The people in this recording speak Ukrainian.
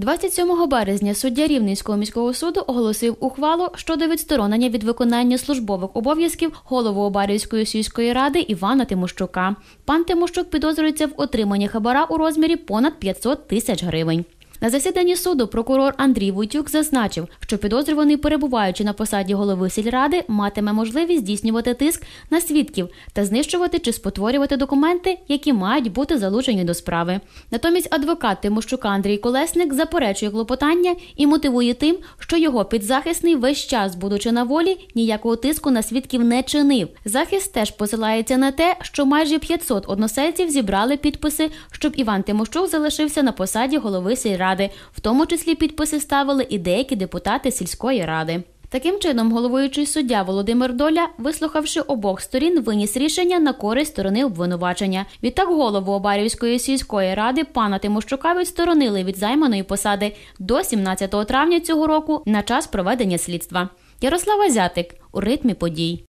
27 березня суддя Рівненського міського суду оголосив ухвалу щодо відсторонення від виконання службових обов'язків голову Обарівської сільської ради Івана Тимощука. Пан Тимощук підозрюється в отриманні хабара у розмірі понад 500 тисяч гривень. На засіданні суду прокурор Андрій Войтюк зазначив, що підозрюваний, перебуваючи на посаді голови сільради, матиме можливість здійснювати тиск на свідків та знищувати чи спотворювати документи, які мають бути залучені до справи. Натомість адвокат Тимощука Андрій Колесник заперечує клопотання і мотивує тим, що його підзахисний весь час, будучи на волі, ніякого тиску на свідків не чинив. Захист теж посилається на те, що майже 500 односельців зібрали підписи, щоб Іван Тимощук залишився на посаді голови сільради ради, в тому числі підписи ставили і деякі депутати сільської ради. Таким чином, головуючий суддя Володимир Доля, вислухавши обох сторін, виніс рішення на користь сторони обвинувачення. Відтак голову Обарівської сільської ради пана Тимощука відсторонили від займаної посади до 17 травня цього року на час проведення слідства. Ярослава Зятик у ритмі подій.